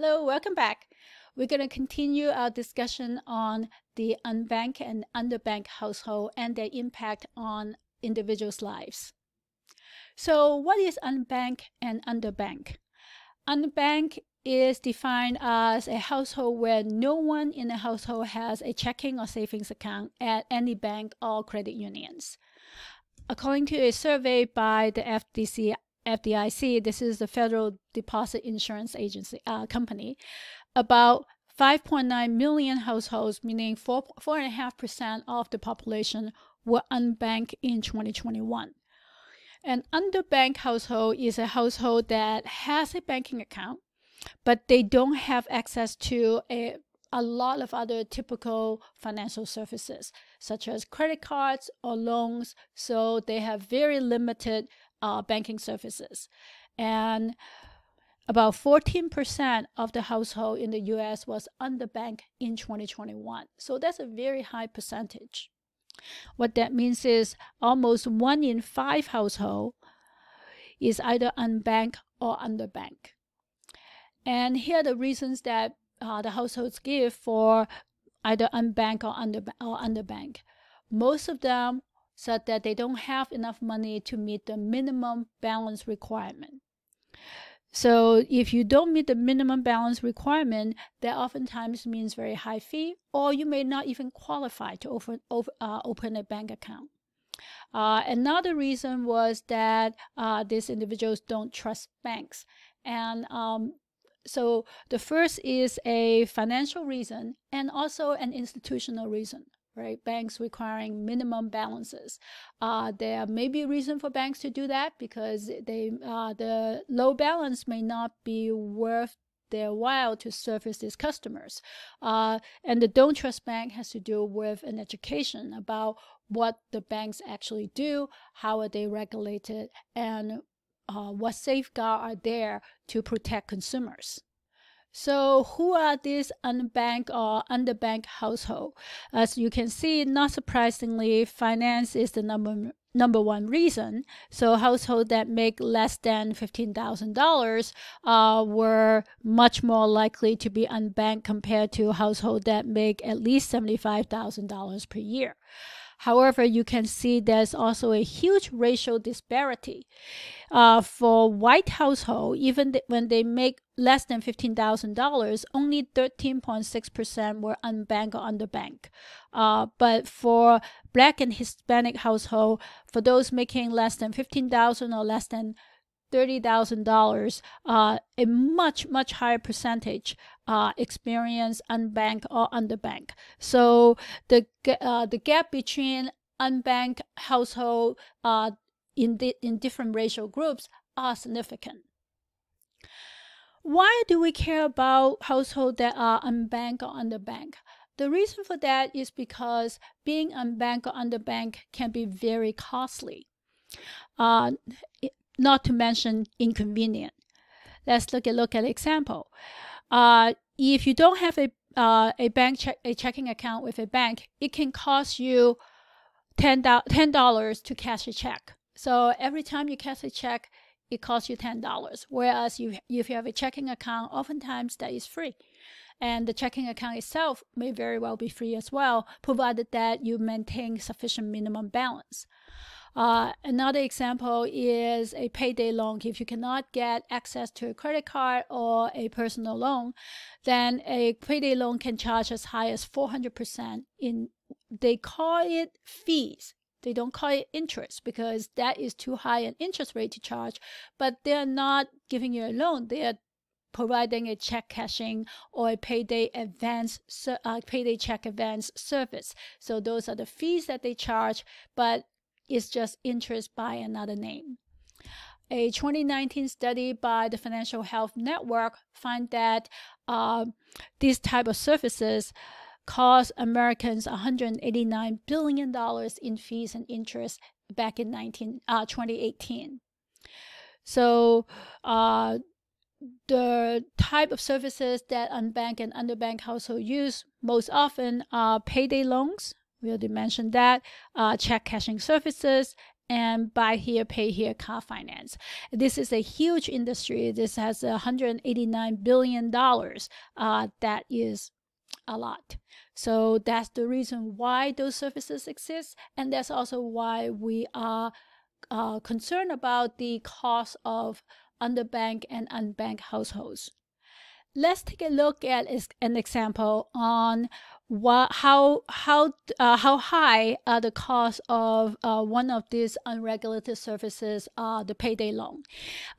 Hello, welcome back. We're going to continue our discussion on the unbanked and underbanked household and their impact on individuals' lives. So, what is unbanked and underbanked? Unbanked is defined as a household where no one in the household has a checking or savings account at any bank or credit unions. According to a survey by the FDC FDIC, this is the Federal Deposit Insurance Agency uh, company, about 5.9 million households, meaning 4, 4.5% of the population, were unbanked in 2021. An underbanked household is a household that has a banking account, but they don't have access to a, a lot of other typical financial services, such as credit cards or loans. So they have very limited uh, banking services. And about 14% of the household in the US was underbanked in 2021. So that's a very high percentage. What that means is almost one in five household is either unbanked or underbanked. And here are the reasons that uh, the households give for either unbanked or, under, or underbanked. Most of them said that they don't have enough money to meet the minimum balance requirement. So if you don't meet the minimum balance requirement, that oftentimes means very high fee, or you may not even qualify to open, uh, open a bank account. Uh, another reason was that uh, these individuals don't trust banks. And um, so the first is a financial reason and also an institutional reason right? Banks requiring minimum balances. Uh, there may be a reason for banks to do that because they uh, the low balance may not be worth their while to service these customers. Uh, and the Don't Trust Bank has to do with an education about what the banks actually do, how are they regulated, and uh, what safeguards are there to protect consumers. So who are these unbanked or underbanked household? As you can see, not surprisingly, finance is the number number one reason. So households that make less than $15,000 uh, were much more likely to be unbanked compared to households that make at least $75,000 per year. However, you can see there's also a huge racial disparity. Uh, for white household, even th- when they make less than $15,000, only 13.6% were unbanked or underbanked. Uh, but for black and Hispanic household, for those making less than 15,000 or less than $30,000, uh, a much, much higher percentage uh, experience unbanked or underbanked. So the, uh, the gap between unbanked household uh, in, the, in different racial groups are significant. Why do we care about households that are unbanked or underbanked? The reason for that is because being unbanked or underbanked can be very costly. Uh, not to mention inconvenient. Let's look at look at an example. Uh, if you don't have a uh, a bank check a checking account with a bank, it can cost you ten dollars to cash a check. So every time you cash a check, it costs you ten dollars. Whereas you if you have a checking account, oftentimes that is free. And the checking account itself may very well be free as well, provided that you maintain sufficient minimum balance. Uh, another example is a payday loan. If you cannot get access to a credit card or a personal loan, then a payday loan can charge as high as 400% in they call it fees. They don't call it interest because that is too high an interest rate to charge, but they're not giving you a loan. They are providing a check cashing or a payday advance uh, payday check advance service. So those are the fees that they charge, but is just interest by another name. A 2019 study by the Financial Health Network found that uh, these type of services cost Americans 189 billion dollars in fees and interest back in 19, uh, 2018. So uh, the type of services that unbanked and underbanked households use most often are payday loans, we already mentioned that, uh, check cashing services, and buy here, pay here car finance. This is a huge industry. This has 189 billion dollars. Uh, that is a lot. So that's the reason why those services exist, and that's also why we are uh, concerned about the cost of underbanked and unbanked households. Let's take a look at an example on what, how how uh, how high are the cost of uh, one of these unregulated services, uh, the payday loan.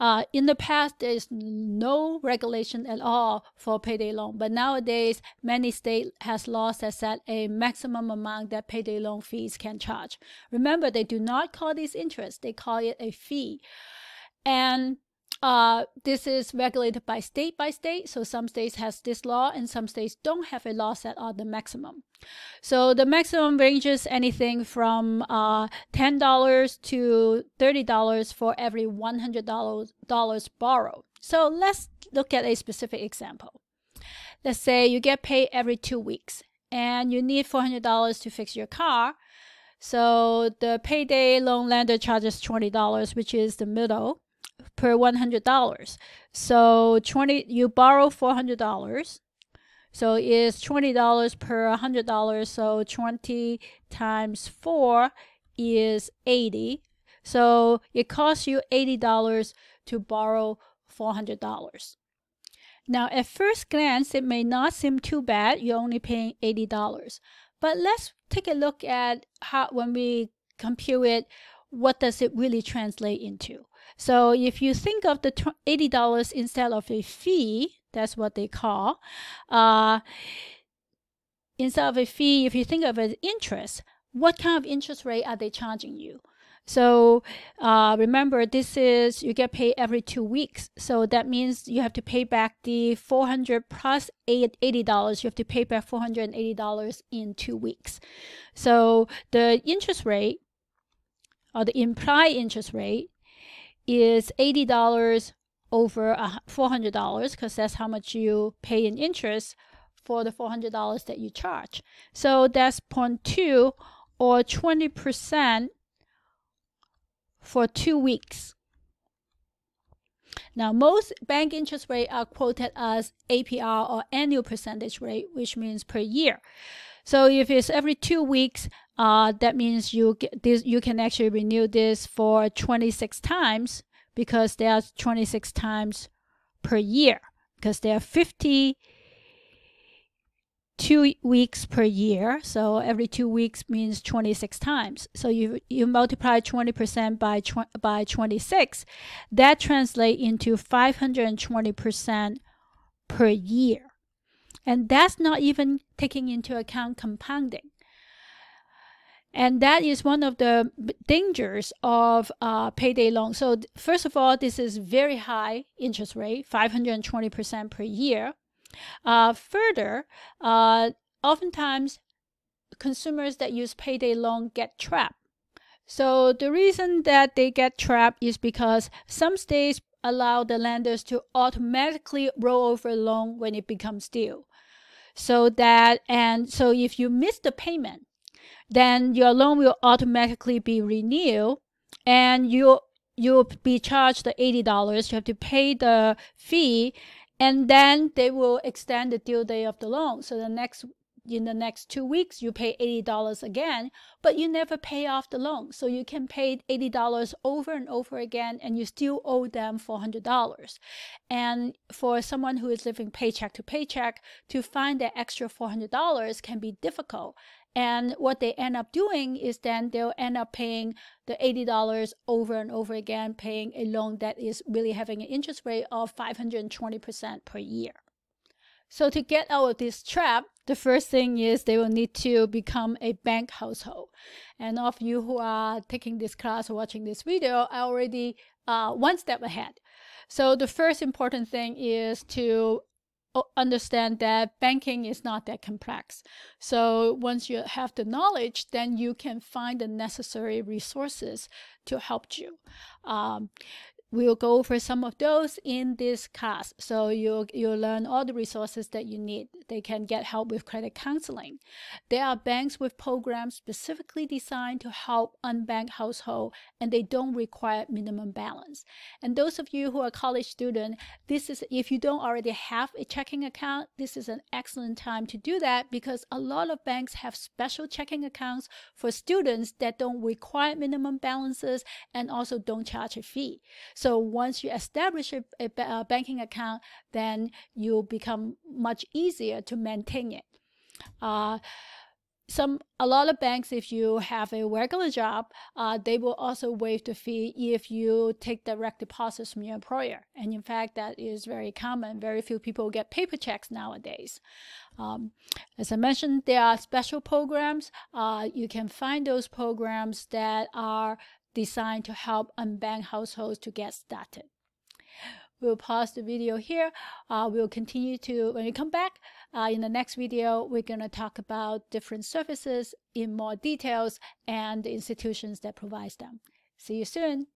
Uh, in the past, there is no regulation at all for payday loan, but nowadays many states has laws that set a maximum amount that payday loan fees can charge. Remember, they do not call this interest; they call it a fee, and uh, this is regulated by state by state. So some states has this law and some states don't have a law set on the maximum. So the maximum ranges anything from uh, $10 to $30 for every $100 borrowed. So let's look at a specific example. Let's say you get paid every two weeks and you need $400 to fix your car. So the payday loan lender charges $20, which is the middle per $100. So 20 you borrow $400. So it's $20 per $100. So 20 times 4 is 80. So it costs you $80 to borrow $400. Now, at first glance, it may not seem too bad. You're only paying $80. But let's take a look at how, when we compute it, what does it really translate into? So if you think of the $80 instead of a fee, that's what they call, uh, instead of a fee, if you think of an interest, what kind of interest rate are they charging you? So uh, remember, this is you get paid every two weeks. So that means you have to pay back the 400 plus $80. You have to pay back $480 in two weeks. So the interest rate or the implied interest rate is $80 over $400 because that's how much you pay in interest for the $400 that you charge. So that's 0.2 or 20% for two weeks. Now, most bank interest rates are quoted as APR or annual percentage rate, which means per year. So if it's every two weeks, uh, that means you get this. You can actually renew this for 26 times because there are 26 times per year because there are 50 two weeks per year. So every two weeks means 26 times. So you, you multiply 20% by, by 26, that translates into 520% per year. And that's not even taking into account compounding. And that is one of the dangers of uh, payday loans. So, first of all, this is very high interest rate, 520% per year. Uh, further, uh, oftentimes consumers that use payday loan get trapped. So the reason that they get trapped is because some states allow the lenders to automatically roll over a loan when it becomes due so that and so if you miss the payment then your loan will automatically be renewed and you you'll be charged the $80 you have to pay the fee and then they will extend the due date of the loan. So the next in the next two weeks you pay $80 again but you never pay off the loan. So you can pay $80 over and over again and you still owe them $400 and for someone who is living paycheck to paycheck to find that extra $400 can be difficult. And what they end up doing is then they'll end up paying the $80 over and over again, paying a loan that is really having an interest rate of 520% per year. So to get out of this trap, the first thing is they will need to become a bank household. And of you who are taking this class or watching this video are already uh, one step ahead. So the first important thing is to understand that banking is not that complex. So once you have the knowledge, then you can find the necessary resources to help you. Um, we'll go over some of those in this class. So you'll, you'll learn all the resources that you need. They can get help with credit counseling. There are banks with programs specifically designed to help unbanked household and they don't require minimum balance. And those of you who are college student, this is if you don't already have a checking account, this is an excellent time to do that because a lot of banks have special checking accounts for students that don't require minimum balances and also don't charge a fee. So once you establish a, a, a banking account, then you become much easier to maintain it. Uh, some a lot of banks if you have a regular job uh, they will also waive the fee if you take direct deposits from your employer. And in fact that is very common. Very few people get paper checks nowadays. Um, as i mentioned there are special programs. Uh, you can find those programs that are designed to help unbanked households to get started. We'll pause the video here. Uh, we'll continue to, when we come back, uh, in the next video, we're going to talk about different services in more details and the institutions that provides them. See you soon.